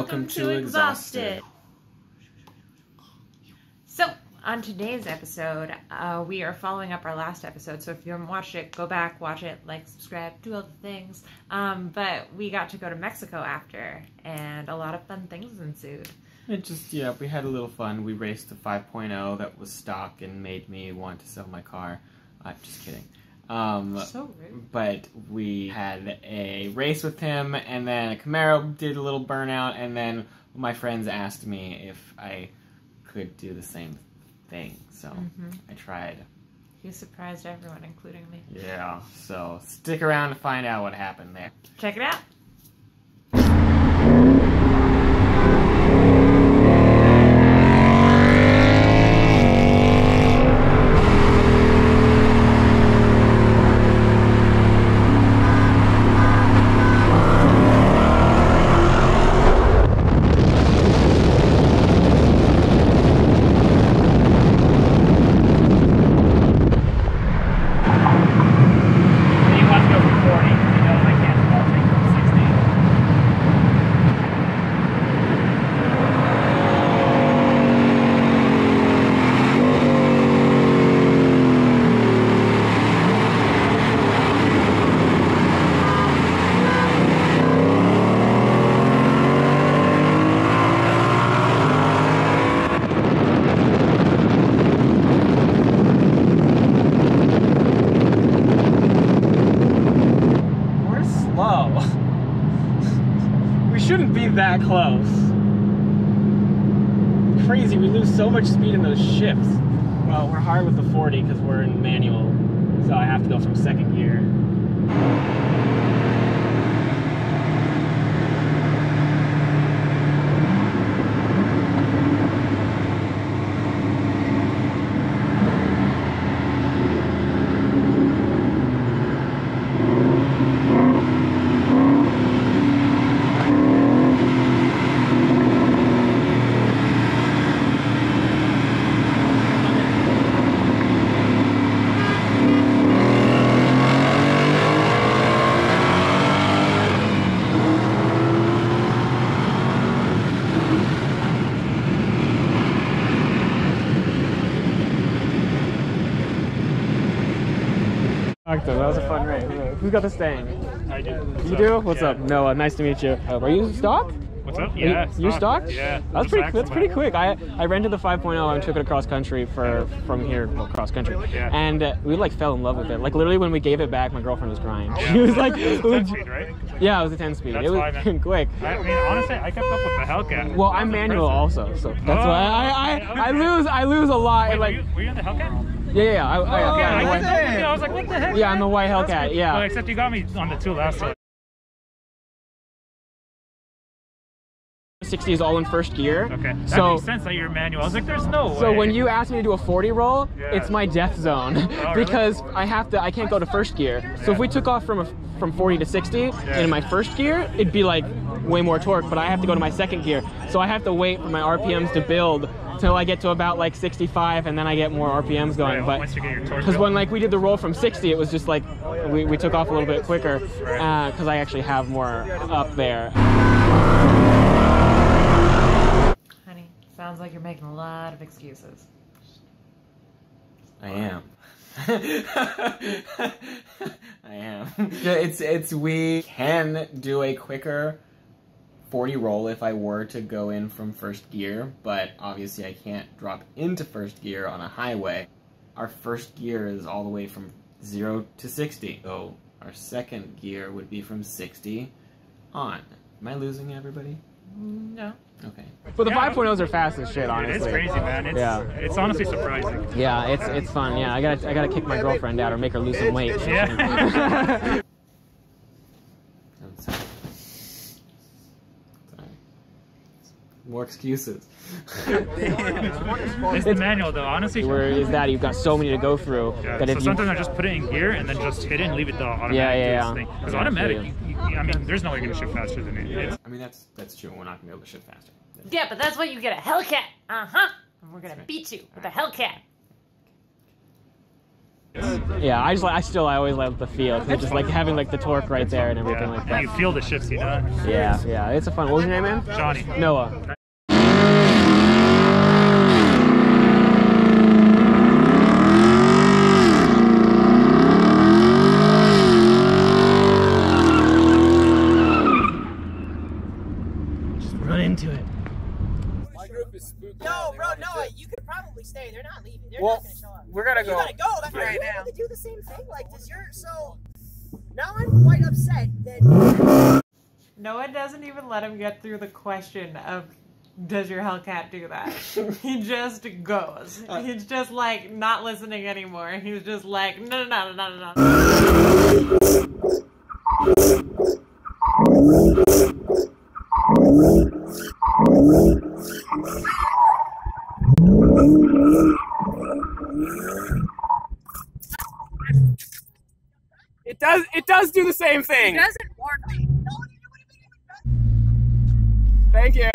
Welcome to Exhausted. So, on today's episode, uh, we are following up our last episode. So, if you haven't watched it, go back, watch it, like, subscribe, do all the things. Um, but we got to go to Mexico after, and a lot of fun things ensued. It just, yeah, we had a little fun. We raced a 5.0 that was stock and made me want to sell my car. I'm just kidding. Um, So rude. but we had a race with him, and then a Camaro did a little burnout, and then my friends asked me if I could do the same thing. So Mhm. I tried. You surprised everyone, including me. Yeah, so stick around to find out what happened there. Check it out. He wants to go for 40. He knows I can't I'll take him for 60. We're slow. we shouldn't be that close. Crazy, we lose so much speed in those shifts. Well, we're hard with the 40 because we're in manual, so I have to go from second gear. That was a fun race. Who got the Stang? I do. You do? What's up? Noah, nice to meet you. Uh, are you stock? What's up? Are you- Yeah. You stock? Yeah. That's pretty. Saxon, That's pretty quick. I I rented the 5.0 and took it across country for from here, well, cross country, Yeah. and uh, we like fell in love with it. Like literally when we gave it back, my girlfriend was crying. Yeah. She was like, It was a 10 speed, right? yeah, it was a 10 speed. That's it was why, man. quick. I mean, honestly, I kept up with the Hellcat. Well, I I'm was manual impressed. also, so that's Oh, why I I, okay, I okay. lose I lose a lot. Wait, and, were, like you, were you in the Hellcat? Yeah yeah yeah I, I, Oh, yeah, I, was, oh, I was like, what the heck? Yeah, I'm the white Hellcat, yeah. Well, except you got me on the two last time. 60 is all in first gear. Okay. That So makes sense that you're manual. I was like, there's no way. So when you ask me to do a 40 roll, Yeah. it's my death zone Oh, really? because I have to. I can't go to first gear. So if we took off from a, from 40 to 60 in my first gear, it'd be like way more torque. But I have to go to my second gear, so I have to wait for my RPMs to build till I get to about like 65, and then I get more RPMs going. Right, but once you get your torque because when like we did the roll from 60, it was just like we, we took off a little bit quicker because uh, I actually have more up there. Honey, sounds like you're making a lot of excuses. I am. I am. Yeah, It's it's we can do a quicker 40 roll if I were to go in from first gear, but obviously I can't drop into first gear on a highway. Our first gear is all the way from 0 to 60. So our second gear would be from 60 on. Am I losing everybody? Mm, no. Okay. But the Yeah. 5.0s are fast as shit, It honestly. is crazy, man. It's, Yeah. it's honestly surprising. Yeah, it's it's fun. Yeah, I gotta I gotta kick my girlfriend out or make her lose some weight. Yeah. More excuses. It's the manual, though. Honestly, Where is that? You've got so many to go through Yeah, that so if you sometimes I just put it in gear and then just hit it and leave it the automatic. Yeah, yeah, do its yeah. Because Yeah, automatic, yeah. you, you, I mean, there's no way you're gonna shift faster than it. It's, I mean that's that's true. We're not gonna be able to shift faster. Yeah, but that's why you get a Hellcat. Uh huh. And we're gonna right. beat you with a Hellcat. Yeah, I just like I still I always love the feel. it's just like having like the torque right there and everything like And that. you feel the shifts, you know? Yeah, yeah, it's a fun. What was your name, man? Johnny. Noah. Just run into it. No, bro, no, you could probably stay. They're not leaving. They're Well, not gonna show up. We're gonna You go. gotta go. That's right right. You now. have to do the same thing. Like, does your so now I'm quite upset that Noah doesn't even let him get through the question of does your Hellcat do that? he just goes. Uh, He's just like not listening anymore. He's just like no no no no no no. It does. It does do the same thing. doesn't warn me. Thank you.